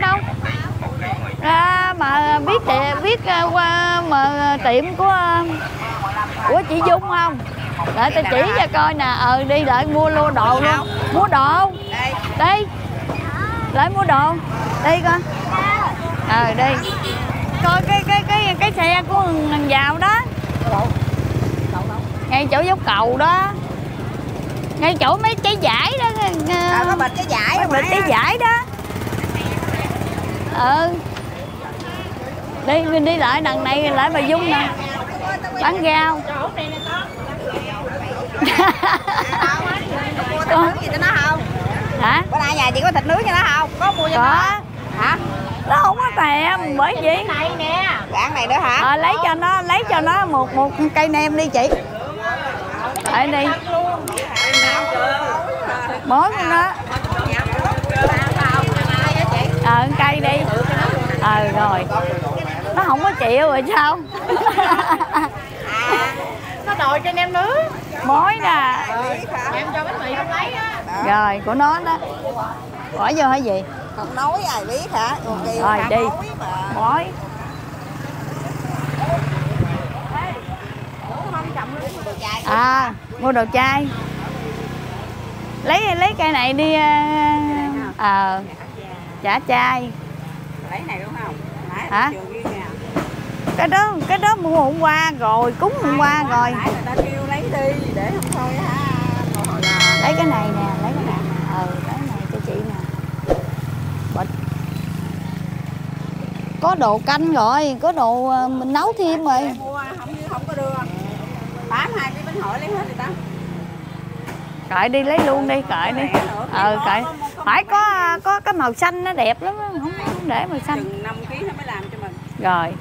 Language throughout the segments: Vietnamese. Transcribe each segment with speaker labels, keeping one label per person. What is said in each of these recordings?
Speaker 1: rau đâu. À, mà biết tiệm biết uh, qua mà tiệm của uh, của chị Dung không? Để tao chỉ cho coi nè ờ đi lại mua lô đồ luôn. Mua đồ. Đi. Lại mua đồ. Đi con ờ đi. Coi cái cái cái cái xe của thằng giàu đó. Ngay chỗ dốc cầu đó. Ngay chỗ mấy trái giải đó
Speaker 2: à, có bịch cái giải
Speaker 1: bịch cái giải đó ừ. Đi mình đi lại đằng này lại bà dung nè. Bán rau
Speaker 2: gì cho nó không?
Speaker 1: Hả?
Speaker 2: Bữa nay nhà chị có thịt nướng cho nó không? Có mua cho nó. Hả?
Speaker 1: Nó không có tèm bởi vì
Speaker 2: này nè. Gạn này nữa hả?
Speaker 1: Ờ lấy cho nó lấy cho nó một một cây nem đi chị. Để đi. Mỗi con đó ờ cây đi. Ờ rồi. Nó không có chịu rồi sao?
Speaker 2: Nó đòi cho nem nướng.
Speaker 1: Mối nè.
Speaker 2: Em cho bánh mì không lấy á.
Speaker 1: Rồi của nó đó. Bỏ vô hay gì
Speaker 2: không nói ai biết hả? Kêu
Speaker 1: Rồi, đi. mối. À mua đồ chai lấy lấy cây này đi ờ trả chai.
Speaker 2: Lấy này đúng không? Nãy
Speaker 1: Hả? cái đó cái đó mua hôm qua rồi cúng hôm qua rồi.
Speaker 2: nãy người ta kêu lấy đi để không thôi là
Speaker 1: lấy cái này nè lấy cái này. Ừ lấy cái này cho chị nè. Bịch. Có đồ canh rồi có đồ ờ, mình nấu thêm rồi.
Speaker 2: mua không không có đưa. Tám hai cái bánh hỏi lấy hết rồi ta.
Speaker 1: Cởi đi lấy luôn đi cởi đi. ờ cởi phải có có cái màu xanh nó đẹp lắm không không để màu xanh.
Speaker 2: Chừng 5 kg nó mới làm cho mình.
Speaker 1: Rồi.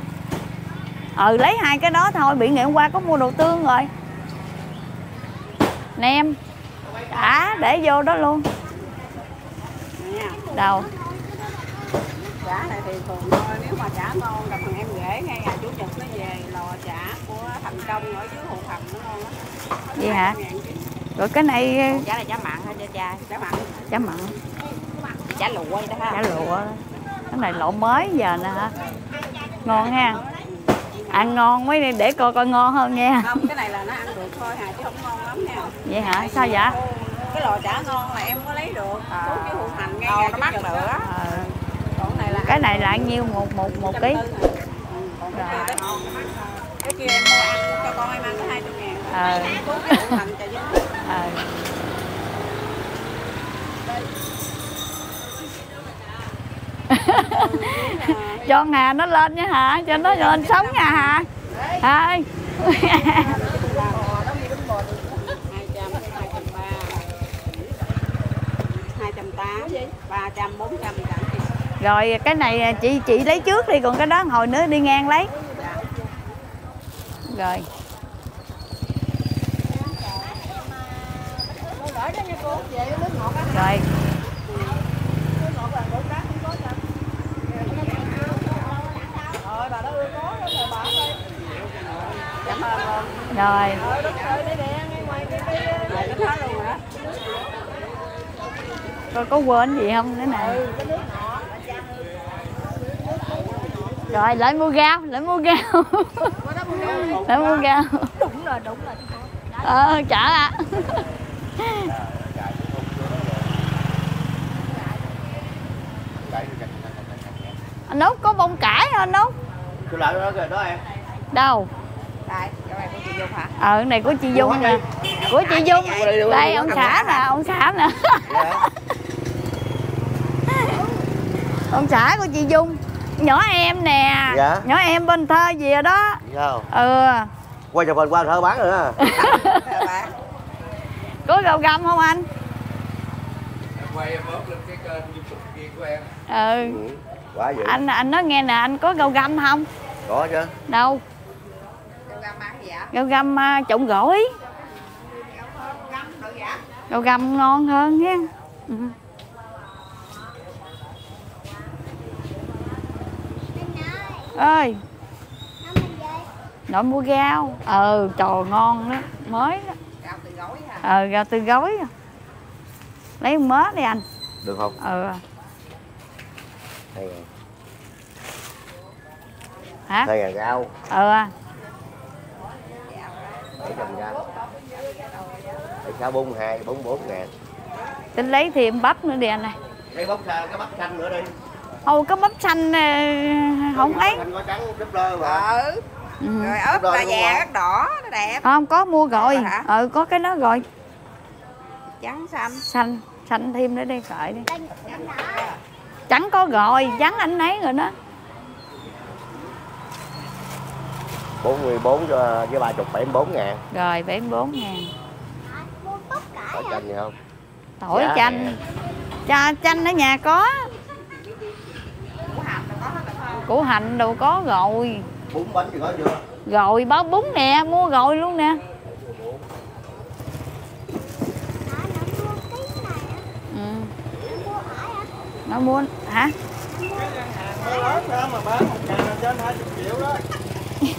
Speaker 1: Ừ lấy hai cái đó thôi bị ngày hôm qua có mua đồ tương rồi. Nem. Đã để vô đó luôn. Đâu?
Speaker 2: Chả này thì thường thôi nếu mà chả ngon gặp thằng em rể ngay ngày chủ nhật nó về lò chả của thành công ở dưới hồ thành nó ngon lắm.
Speaker 1: Vậy hả? Rồi cái này
Speaker 2: chả này chả mặn hay chả chai chả mặn.
Speaker 1: chả mặn
Speaker 2: chả lụa đó ha.
Speaker 1: Chả lụa. Cái này lộn mới giờ nè hả? Ngon ha. Ăn ngon mới đi để coi coi ngon hơn nha.
Speaker 2: Không cái này là nó ăn được thôi hà chứ không ngon lắm nha.
Speaker 1: Vậy hả? Sao vậy?
Speaker 2: Cái lò chả ngon là em có lấy được. Xuống dưới hồ thành ngay ngày nó mắc nữa.
Speaker 1: Ờ,
Speaker 2: còn này là
Speaker 1: cái này là nhiêu? Một một một ký.
Speaker 2: còn cái kia cái em mua ăn cho con em ăn có hai mươi ngàn.
Speaker 1: Ờ
Speaker 2: xuống dưới hồ thành chả dính
Speaker 1: ờ cho hà nó lên nha hả? Cho nó lên sống nha hả? Hà
Speaker 2: chị
Speaker 1: rồi cái này chị chị lấy trước đi còn cái đó hồi nữa đi ngang lấy. Rồi. Rồi rồi.
Speaker 2: Rồi, cái hết luôn rồi đó
Speaker 1: coi có quên gì không? Nữa nè rồi lại mua rau lại mua rau lại mua rau
Speaker 2: đúng rồi đúng rồi.
Speaker 1: Ờ trả ạ. Anh út có bông cải hả anh út?
Speaker 3: Tôi lại đó kìa đó em.
Speaker 1: Đâu
Speaker 2: đây cái này của chị Dung hả?
Speaker 1: Ờ cái này của chị dung nè. của chị dung. đây ông xã nè ông xã nè. Ông xã của chị dung. Nhỏ em nè.
Speaker 3: Dạ.
Speaker 1: nhỏ em bên thơ gì rồi đó.
Speaker 3: Sao?
Speaker 1: ừ.
Speaker 3: Qua chụp hình qua thơ bán rồi đó.
Speaker 1: Có gạo găm không anh?
Speaker 4: Quay em lên cái kênh youtube kia của em
Speaker 1: ừ.
Speaker 3: Ừ. Quá dữ
Speaker 1: anh anh nói nghe nè anh có gạo găm không?
Speaker 3: Có chứ.
Speaker 1: Đâu gạo găm à, trộn gỏi. Gạo găm ngon hơn nha. Ừ. ơi. Nội mua rau. Ờ trời ngon đó mới đó.
Speaker 2: Từ
Speaker 1: ờ rau từ gói lấy một mớ đi anh.
Speaker 3: Được không?
Speaker 1: ờ
Speaker 3: ngàn
Speaker 1: hả?
Speaker 3: Hai ngàn rau.
Speaker 1: Ừ
Speaker 3: trăm gram bảy sáu bốn hai bốn bốn ngàn
Speaker 1: tính lấy thêm bắp nữa đi anh này
Speaker 3: cái bắp xanh cái bắp xanh nữa đi.
Speaker 1: Ồ cái bắp xanh ờ, không ấy.
Speaker 3: Xanh có trắng súp lơ mà.
Speaker 5: Ừ.
Speaker 1: Ừ.
Speaker 5: rồi ớt là
Speaker 3: không?
Speaker 5: ớt đỏ nó đẹp.
Speaker 1: Không có mua rồi. ừ có cái đó rồi.
Speaker 5: Trắng xanh.
Speaker 1: Xanh xanh thêm nữa đi cởi đi. Trắng có rồi trắng anh ấy rồi đó
Speaker 3: bốn mươi bốn cho với ba chục bảy mươi bốn ngàn.
Speaker 1: Rồi bảy mươi bốn ngàn.
Speaker 3: Có chanh gì không?
Speaker 1: Tỏi chanh. cha chanh ở nhà có. Củ hành đâu có rồi.
Speaker 3: Bún bánh gì có chưa?
Speaker 1: Rồi báo bún nè mua rồi luôn nè. Ừ. nó mua hả?
Speaker 3: Lớn đó mà bán một ngàn là trên hai chục triệu đó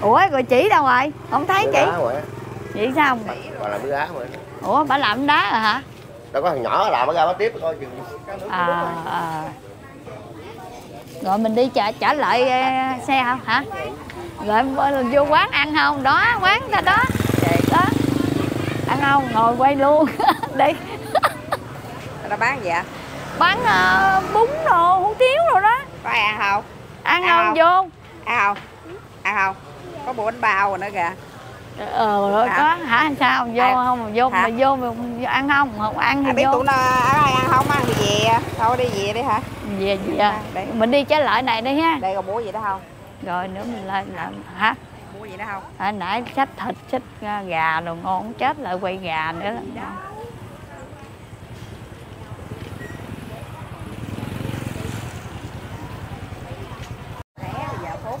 Speaker 1: ủa rồi chỉ đâu rồi? Không thấy chị. vậy sao?
Speaker 3: Còn làm đứa đá rồi
Speaker 1: ủa bà làm đá rồi hả?
Speaker 3: Đâu có thằng nhỏ làm nó ra bắt tiếp coi chừng.
Speaker 1: À, à. rồi mình đi trả trả lại ờ, xe không? Hả? Rồi em vô quán ăn không? Đó quán ta đó. Đó. Ăn không? Ngồi quay luôn. Đi.
Speaker 5: Nó bán gì ạ
Speaker 1: bán ờ, bún đồ hủ tiếu rồi đó.
Speaker 5: Có ăn không
Speaker 1: ăn
Speaker 5: Ăn
Speaker 1: không vô
Speaker 5: ăn không? Ăn không? Có bộ bánh bao rồi nữa kìa.
Speaker 1: Ờ rồi
Speaker 5: Hả?
Speaker 1: có hả? Sao? Vô
Speaker 5: Ai?
Speaker 1: không? Vô
Speaker 5: Hả?
Speaker 1: mà vô mà ăn không? Không ăn
Speaker 5: à,
Speaker 1: thì
Speaker 5: biết
Speaker 1: vô.
Speaker 5: tụi nó ai ăn không ăn thì về thôi đi về đi hả?
Speaker 1: Về về
Speaker 5: Đây.
Speaker 1: mình đi trả lại này đi ha.
Speaker 5: Đây còn búa gì đó không?
Speaker 1: Rồi nữa mình lên làm hả?
Speaker 5: Búa gì đó không?
Speaker 1: Hồi nãy xách thịt xách à, gà đồ ngon chết lại quay gà nữa.
Speaker 5: Rẻ thì giờ phút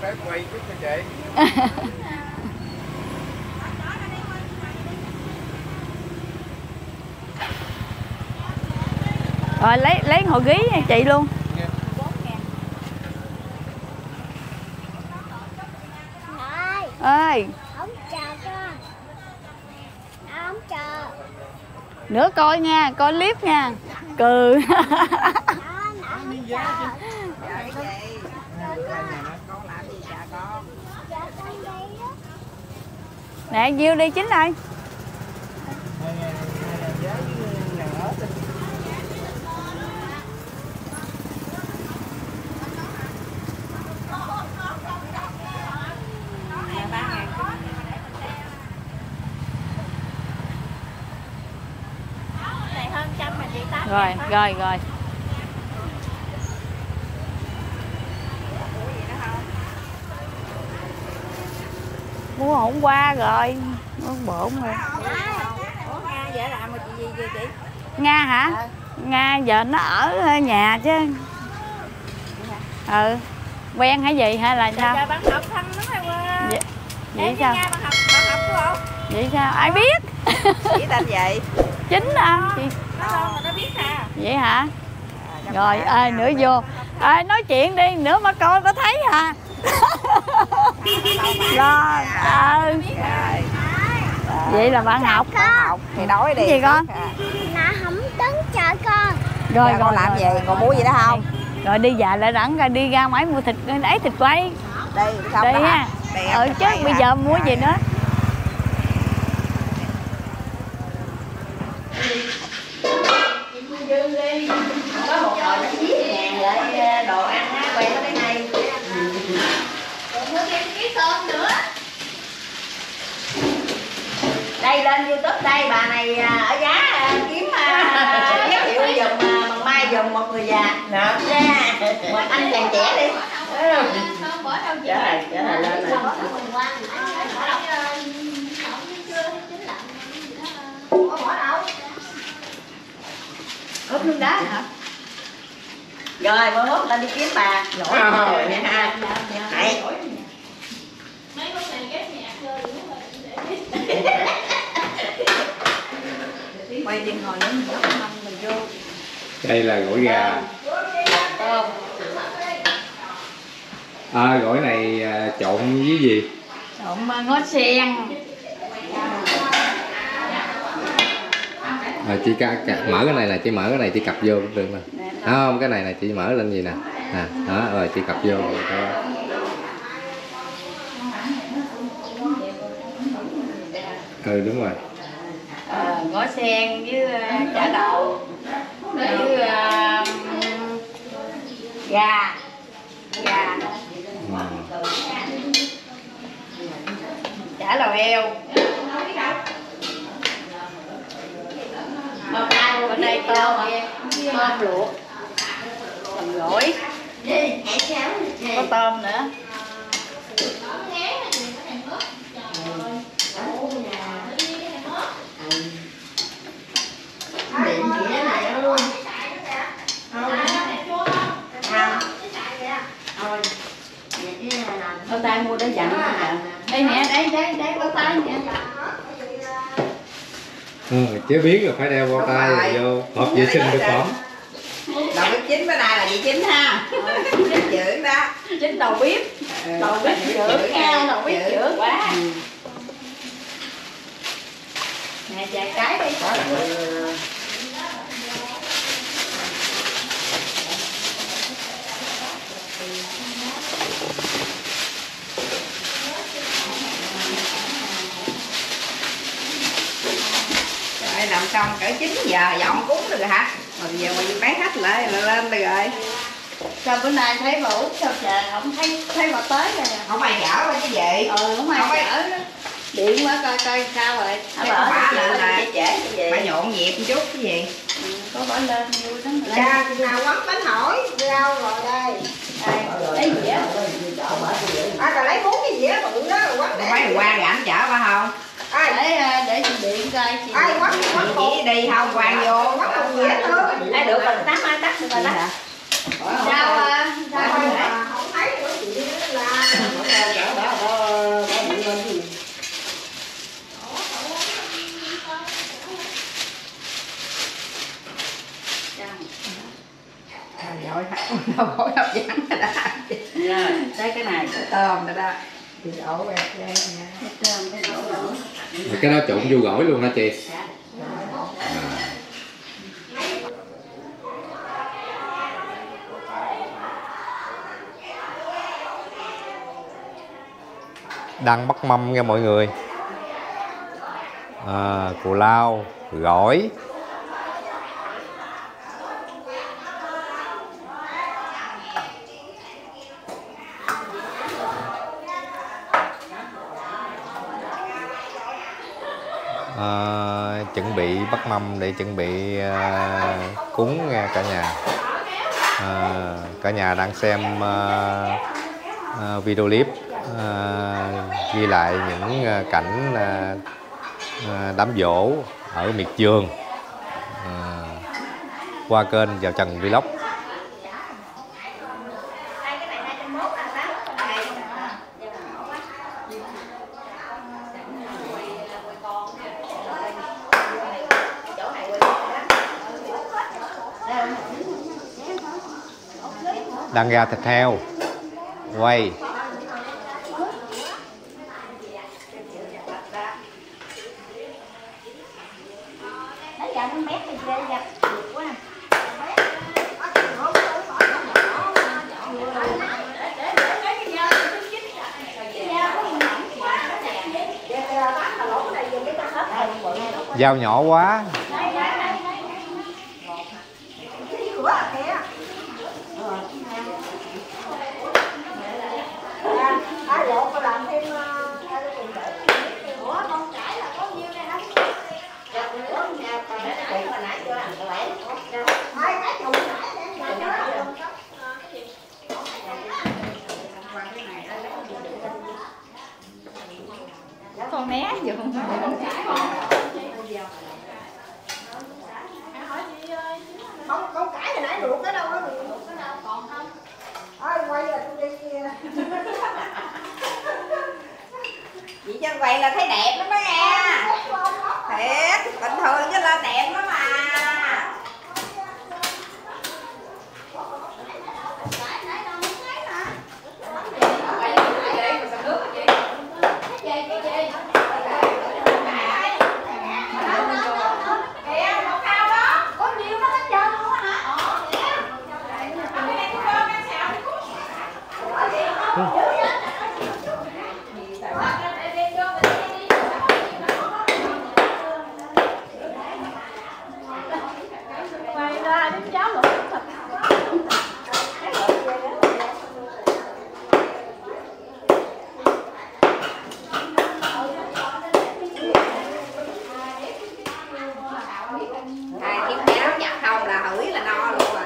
Speaker 6: Cái quay chút cho chị
Speaker 1: rồi lấy lấy nha chị luôn
Speaker 7: Ơi, không chờ. Không chờ.
Speaker 1: nữa coi nha coi clip nha cừ
Speaker 7: nè diêu đi chính
Speaker 5: đây gì con làm gì cha con
Speaker 7: Chờ con đi đó.
Speaker 1: nè nhiêu đi chính ơi
Speaker 7: Này hơn trăm mà chị tám
Speaker 1: rồi rồi rồi. Mua hôm qua rồi. Mua bổn rồi
Speaker 5: ủa nga dễ làm mà. Chị gì vậy chị
Speaker 1: nga hả?
Speaker 5: Ờ.
Speaker 1: nga giờ nó ở nhà chứ. Ừ. Quen hay gì hay là sao?
Speaker 5: Trời bạn học thân lắm hay qua
Speaker 1: vậy, sao?
Speaker 5: Nga bạn học bạn học đúng không?
Speaker 1: Vậy sao? Ai biết?
Speaker 5: Chỉ tên vậy
Speaker 1: chính à chị
Speaker 5: nó đâu mà nó biết à.
Speaker 1: Vậy hả? Rồi ơi nữa vô. Ơi nói chuyện đi nữa mà coi có thấy hả? Lo ờ. Vậy là bạn học
Speaker 5: bạn học thì nói đi.
Speaker 1: Cái gì con?
Speaker 5: À.
Speaker 7: Nó không đứng chờ con.
Speaker 1: rồi
Speaker 5: Dạ, con làm
Speaker 1: rồi,
Speaker 5: gì
Speaker 1: rồi,
Speaker 5: còn
Speaker 1: rồi.
Speaker 5: mua gì đó không?
Speaker 1: Rồi đi về lại rảnh ra đi ra máy mua thịt ấy thịt quay.
Speaker 5: Đi
Speaker 1: đi ha.
Speaker 5: Em
Speaker 1: chứ bây giờ mua gì nữa
Speaker 5: đây lên youtube đây bà này à, ở giá à, kiếm à, giới thiệu giùm bằng mai giùm một người già. Nè một anh chàng trẻ đi. Trở lại trở lại lên rồi ốp nước đá hả? Rồi mới mốt lên đi kiếm bà. Rồi nè ha Đấy. Quay điện hồi nữa mình nấu mâm mình vô
Speaker 6: Đây là gỏi gà
Speaker 5: tôm
Speaker 6: à, Gỏi này à, trộn với gì?
Speaker 1: Trộn ngó sen
Speaker 6: Rồi chị ca, ca, mở cái này là chị mở cái này chị cặp vô cũng được nè. À, không, cái này này chị mở lên gì nè. Nè, đó rồi chị cặp vô. Đó. Ừ đúng rồi.
Speaker 1: Ờ, ngó sen với ờ, chả đậu với uh, gà gà. Chả lò heo. Bên đây tôm tôm luộc. Tôm gỏi. Có tôm nữa
Speaker 5: điện dĩa này luôn
Speaker 1: tay mua để dặn đây nè đây đây đây bao tay nè.
Speaker 6: Ừ, chế biến rồi phải đeo bao tay rồi. vô. Hộp vệ sinh thực phẩm.
Speaker 5: đầu bếp chính bữa nay là chị chính ha. Chính trưởng đó.
Speaker 1: Trên đầu bếp. Đầu bếp trưởng nha đầu bếp trưởng quá. Nè chà cái đi
Speaker 5: Rồi làm xong cỡ 9 giờ dọn cúng được rồi hả? Rồi giờ mình bán hết lại là lên được rồi.
Speaker 1: sao bữa nay thấy bà út sao trời không thấy thấy bà tới rồi nè
Speaker 5: Không ai chở qua chứ gì.
Speaker 1: ừ không ai
Speaker 5: Không ai-
Speaker 1: chở đó điện quá coi coi sao rồi
Speaker 5: Cái bả lên là
Speaker 1: trễ trễ
Speaker 5: phải
Speaker 1: cái gì
Speaker 5: nhộn nhịp một chút cái gì.
Speaker 1: Ừ, có bỏ lên vui lắm rồi
Speaker 5: Cha nào quấn bánh hỏi rau rồi đây.
Speaker 1: đây lấy á
Speaker 5: À còn lấy bốn cái dĩa bự đó rồi quấn để. Mấy qua rảnh chở phải không? Ai?
Speaker 1: Để ờ, để chị điện coi chị
Speaker 5: ai quấn quấn chỉ đi không quăng vô. quấn một dĩa thôi.
Speaker 1: Ai được rồi tắt ai tắt được rồi đó sao sao?
Speaker 5: Không không thấy nữa chị là rồi đâu có hấp dẫn rồi đó
Speaker 1: rồi tới cái này.
Speaker 5: Tôm rồi đó. Thì đổ về đây nha
Speaker 1: tôm cái đổ đổ
Speaker 6: rồi Cái đó trộn vô gỏi luôn hả chị? Đang bắt mâm nha mọi người à, Cù lao, gỏi à, chuẩn bị bắt mâm để chuẩn bị à, cúng nghe cả nhà. À, cả nhà đang xem à, à, video clip à, ghi lại những à, cảnh à, à đám dỗ ở miệt dương à, qua kênh vào Trần Vlog. Đang ra thịt heo. Quay.
Speaker 8: Quá
Speaker 6: dao nhỏ quá
Speaker 5: ai lột tôi làm thêm
Speaker 8: Ủa con cải là có nhiêu đây không?
Speaker 5: hai cái chồng cải để
Speaker 1: con né dùng
Speaker 5: không? Con cải hồi nãy luộc cái đâu đó luộc cái đâu còn không ơi quay là tôi đi chị chân quay là thấy đẹp lắm đó nha. Thiệt bình thường chứ lên đẹp lắm mà
Speaker 9: hửi là no luôn rồi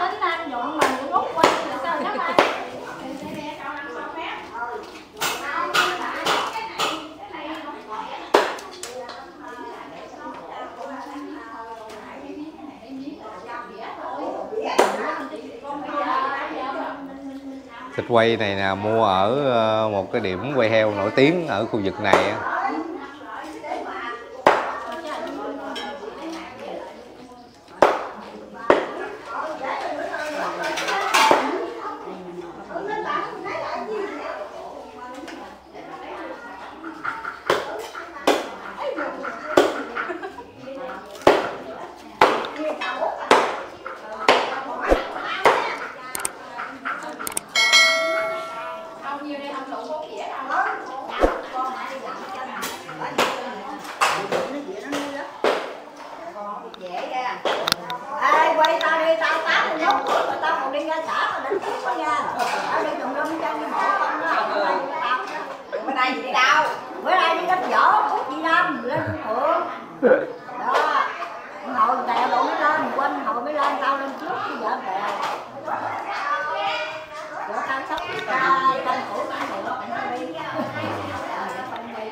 Speaker 8: tính anh dụng mà những út quay là sao chắc ai
Speaker 6: thịt quay này nè, mua ở ờ, một cái điểm quay heo nổi tiếng ở khu vực này á.
Speaker 9: Ê, quay tao đi, rồi tao còn đi ra xã tao đánh tiếp đó nha. Tao đi trồng rơm cho đi mổ con bữa nay đi tao. Bữa nay gì đâu? Bữa nay đi đánh võ, phút Năm, lên phượng. Đó. Hồi tèo đồ mới lên, quên hồi mới lên, tao lên trước, bây giờ tèo. Chỗ tao sắp ra, tranh thủ tao ngồi đó, tao đi. Ờ, để tao đi.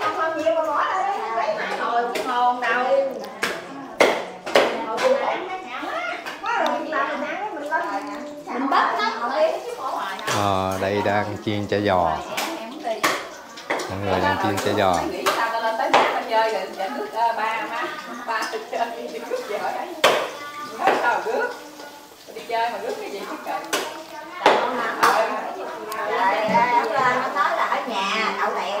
Speaker 9: Không bao nhiêu mà bỏ đây. Thôi chứ ngon đâu. Mình bắt nó
Speaker 6: đây đang chiên chả giò mọi người đang chiên chả giò
Speaker 9: nghĩ sao tao lên tới nhà đậu chơi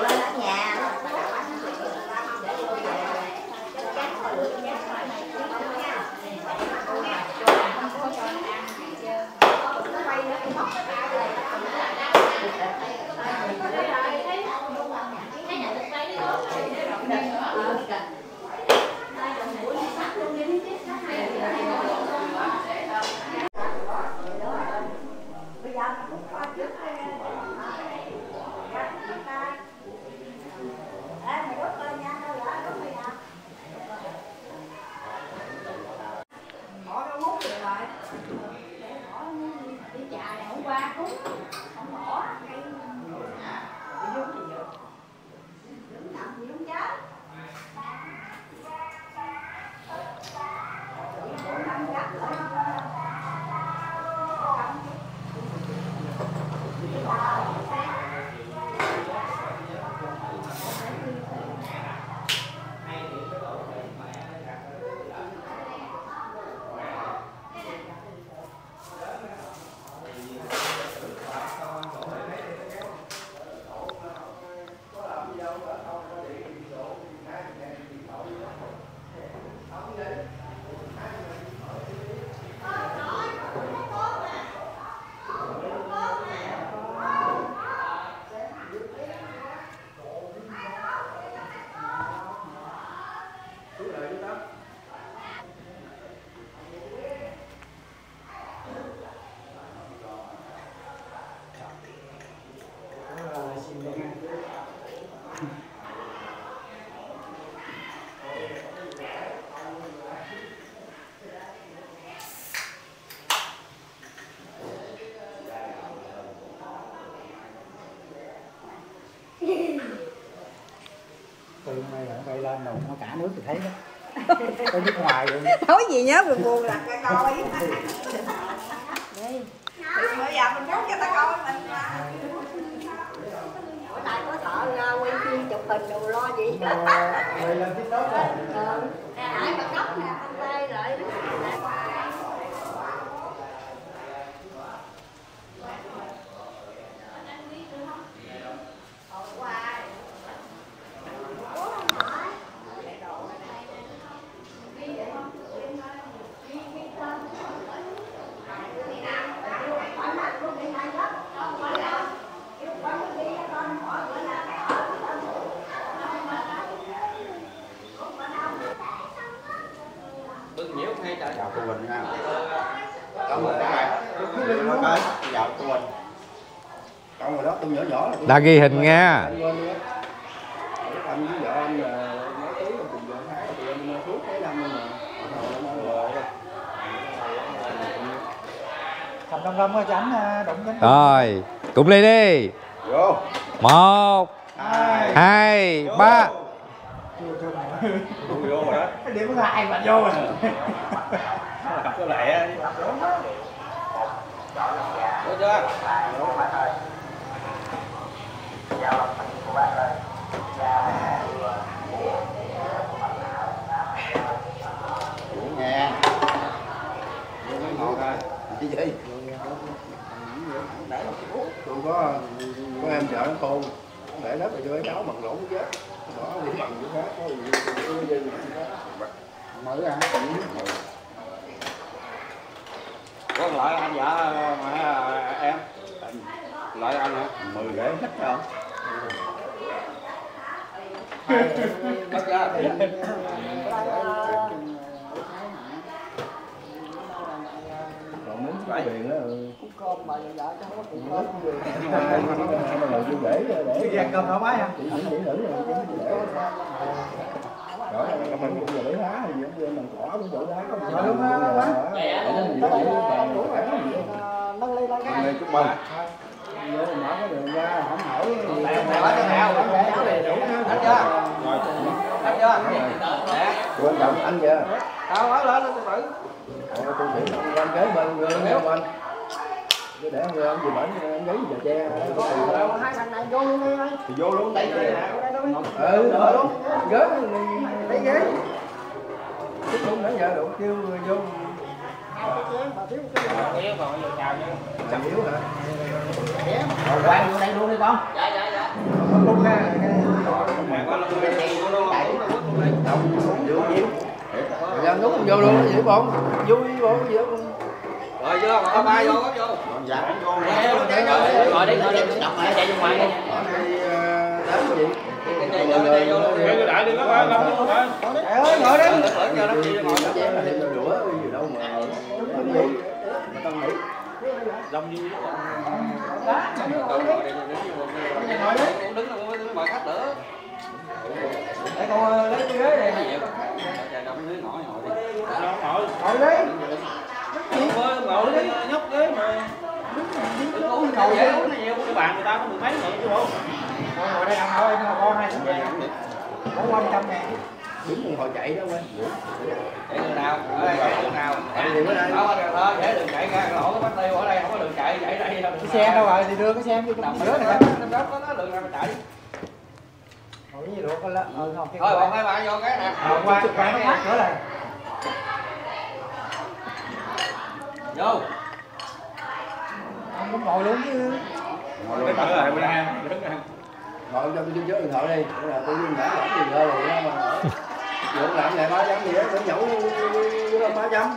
Speaker 9: lên
Speaker 10: đầu nó cả nước thì thấy đó. Có nước ngoài luôn
Speaker 9: nói gì nhớ buồn buồn là cái coi bây giờ mình rút cho ta coi mình mà. Bữa nay có thợ ra quay phim chụp hình đồ lo gì?
Speaker 10: Bay lên tiếp đó rồi
Speaker 9: Hải bật nóc nè không tê rồi
Speaker 11: bưng nhiêu hay trời
Speaker 10: chào cô
Speaker 12: tôi nhỏ nhỏ là tôi
Speaker 6: đã ghi hình nha
Speaker 12: anh quên đi á. Để anh với vợ anh là nói tí là cùng vợ tháng tụi em mua thuốc mấy năm nhưng mà rồi
Speaker 10: cầm rong rong ơi cho anh à, đụng cho anh.
Speaker 6: Rồi cùng lên đi. Một
Speaker 10: hai.
Speaker 6: hai ba.
Speaker 10: Điểm hai mà vô rồi.
Speaker 12: Gặp cái lẹ
Speaker 11: Được chưa?
Speaker 12: nghe ngồi coi cái gì tôi có có em chở nó khôn để đất rồi cho cái cháu bằng lỗ nó chết. Bỏ đi bằng chỗ khác có gì mở ra.
Speaker 11: Có loại anh vợ mà em. Loại anh hả?
Speaker 12: mười rễ thích không
Speaker 11: Được chưa?
Speaker 12: còn muốn cái biển đó con bà vợ cho cũng có vô rễ để
Speaker 10: Đi ăn cơm thoải mái hả?
Speaker 12: chỉ chỉ chỉ thử rồi để đó mình cũng giờ lấy lá thì giống như mình cỏ cũng chỗ lá có
Speaker 10: Rồi luôn á, quá.
Speaker 12: nâng lên cái này chúc mừng vô mở cái đường ra không hỏi
Speaker 11: Đánh chưa? Đánh chưa? Nè.
Speaker 12: quan trọng anh kìa
Speaker 11: Đâu nói lên tôi.
Speaker 12: Ờ, tôi nghĩ ông quan kế bên nha ông anh Chứ để ông ông gì bệnh ông giấy giờ che.
Speaker 10: Hai thằng này vô luôn đi
Speaker 12: thì vô luôn.
Speaker 11: Đây
Speaker 12: ừ luôn. Gớm lấy ghế. Chút luôn nãy giờ đủ kêu người vô.
Speaker 11: Yêu còn giờ chào nha.
Speaker 12: chậm yếu hả?
Speaker 5: Rồi quay vô đây luôn đi con.
Speaker 11: Dạ dạ dạ.
Speaker 10: Không lúc ra
Speaker 12: gian đúng vô luôn. Vậy? Bọn vui bọn gì đó
Speaker 11: Rồi chưa? Có ba vô có vô.
Speaker 12: dạ vô
Speaker 5: Ngồi đi, ngồi đi, đọc lại chạy vô ngoài đi
Speaker 12: đám cái gì
Speaker 11: vô vô luôn. Cái đại đi nó quá lắm.
Speaker 10: Trời ơi, ngồi đi.
Speaker 11: Giờ nó đi ngồi.
Speaker 12: là đũa gì đâu mà mà tao nghĩ
Speaker 11: Đông như Ngồi đi. Đứng mới mời khách nữa.
Speaker 10: Để con lấy cái ghế này.
Speaker 11: Trời đông dưới ngõ ngồi đi.
Speaker 10: Ngồi đi.
Speaker 11: Ngồi đi nhóc ghế mà. Uống ngồi dễ uống nhiều cái bàn người ta có mười mấy người chứ không.
Speaker 10: Ngồi ngồi đây ăn thôi, nó con hai trăm ngàn. Có quanh trăm ngàn.
Speaker 12: đứng một hồi chạy đó quên
Speaker 11: Chạy đường nào? Ở đây chạy đường nào? Đó, đó, đường chạy ra lỗ cái bánh tiêu ở đây không có đường chạy, chạy đây là đường
Speaker 10: Cái xe đâu rồi thì đưa cái xe
Speaker 11: giữa
Speaker 10: giữa
Speaker 11: này
Speaker 10: này.
Speaker 11: Nó đó nó đường nào mà chạy.
Speaker 10: Ngồi cái gì được. Ừ không.
Speaker 11: Thôi bọn hai bạn vô cái nè.
Speaker 10: Rồi qua qua cửa này.
Speaker 11: Vô.
Speaker 10: Ông cũng ngồi luôn chứ.
Speaker 12: ngồi luôn tao lại ngồi cho tôi chơi chơi điện thoại đi Thế là tôi viên đã làm gì thôi rồi đó mà Lượng làm lại ba trăm gì đó, tôi nhậu vô ba trăm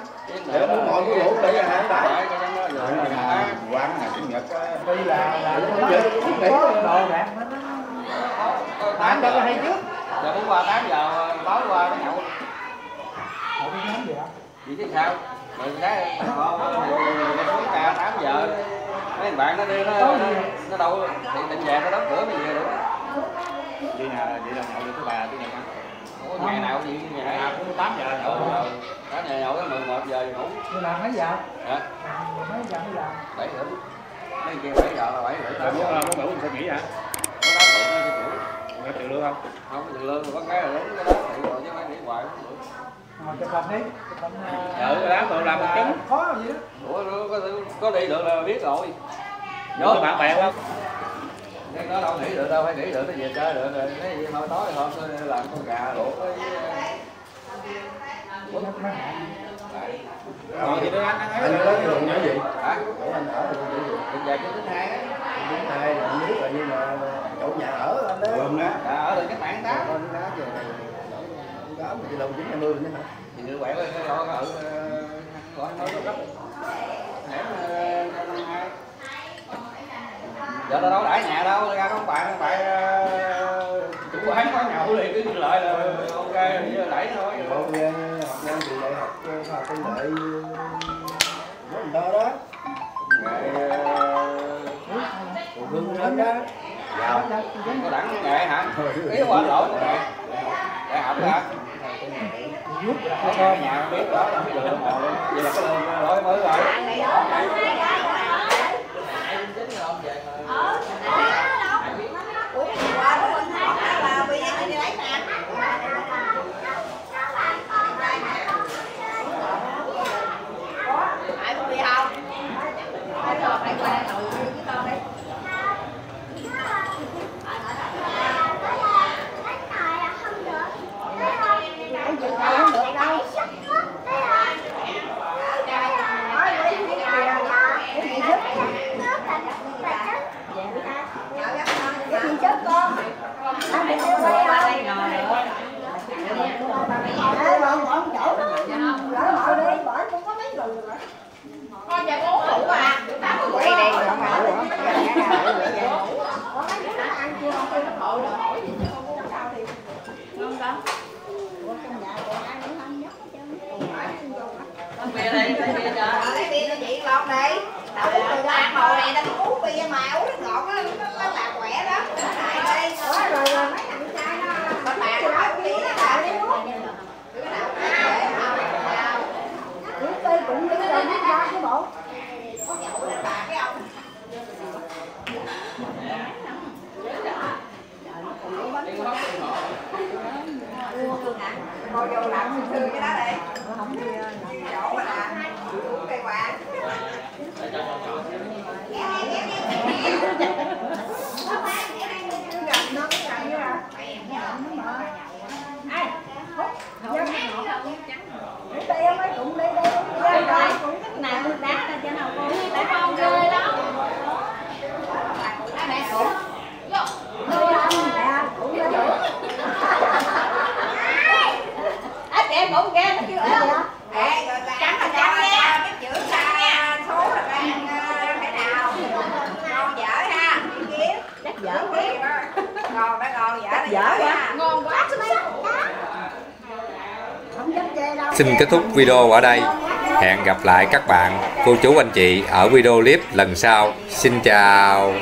Speaker 12: Để muốn ngồi muốn ngủ để là hàng đãi Quán là chủ nhật
Speaker 10: Đi là là
Speaker 12: Chủ
Speaker 10: nó
Speaker 12: nhật tôi cũng nghĩ
Speaker 10: có đồ đạc nó
Speaker 11: Tám
Speaker 10: tám
Speaker 11: giờ
Speaker 10: hay trước.
Speaker 11: Giờ cũng qua 8 giờ tối qua nó nhậu.
Speaker 10: Cái nhóm gì hả?
Speaker 11: Vậy chứ sao? Rồi cái họ xuống ca 8 giờ mấy thằng bạn nó đi nó nó đâu thì định về nó đóng cửa mới về được.
Speaker 12: Đi nào vậy là nhậu được thứ ba thứ nhật
Speaker 11: ngày nào gì ngày nào cũng 8 giờ nhậu. Tám giờ nhậu tới 11 giờ nhậu.
Speaker 10: Đi làm mấy giờ?
Speaker 11: Hả?
Speaker 10: Mấy giờ đi làm?
Speaker 11: 7 rưỡi. Mấy kia 7 giờ là 7 rưỡi. Tám giờ.
Speaker 12: Muốn ngủ mình sẽ nghỉ hả?
Speaker 11: Có đóng cửa nó
Speaker 12: tiền lương không?
Speaker 11: Không có tiền lương mà có cái là đúng cái đó thì rồi chứ phải nghỉ hoài không được.
Speaker 10: Chụp hình đi. Chụp hình.
Speaker 12: Ừ, đó tôi làm một trứng.
Speaker 10: Khó gì đó.
Speaker 11: Ủa có, có đi được là biết rồi.
Speaker 12: Vô bạn bè không?
Speaker 11: Cái đó đâu nghỉ được đâu, phải nghỉ được nó về chơi được rồi. Cái gì thôi tối hôm tôi làm con gà luộc với
Speaker 12: Còn gì nữa anh Anh có cái đường nhỏ gì?
Speaker 11: hả?
Speaker 12: Chỗ anh ở thì đường gì?
Speaker 11: Định về cái thứ hai á.
Speaker 12: Đúng hai là anh biết rồi nhưng mà chỗ nhà ở anh đó. Gồm đó.
Speaker 11: À, ở đường cái.
Speaker 12: Con đá cá mà kilo chín hai mươi nữa hả?
Speaker 11: Thì như vậy là cái lo ở ừ, ờ, gọi nó gấp hẻm trong ờ, hai. Giờ nó đâu đãi nhà đâu ra các bạn các bạn ờ, chủ quán có nhậu thì cứ dừng lại là ok giờ đẩy thôi.
Speaker 12: Học ra học ra trường đại học khoa công nghệ của mình đó đó. Hương đến đó
Speaker 8: dạ. Có đẳng nghệ hả? Ý hòa lỗi đại học hả? giúp cho bạn biết đó là cái lượng hồ vậy là cái lối mới rồi
Speaker 5: Okay.
Speaker 6: xin kết thúc video ở đây. Hẹn gặp lại các bạn. Cô chú anh chị ở video clip lần sau. Xin chào.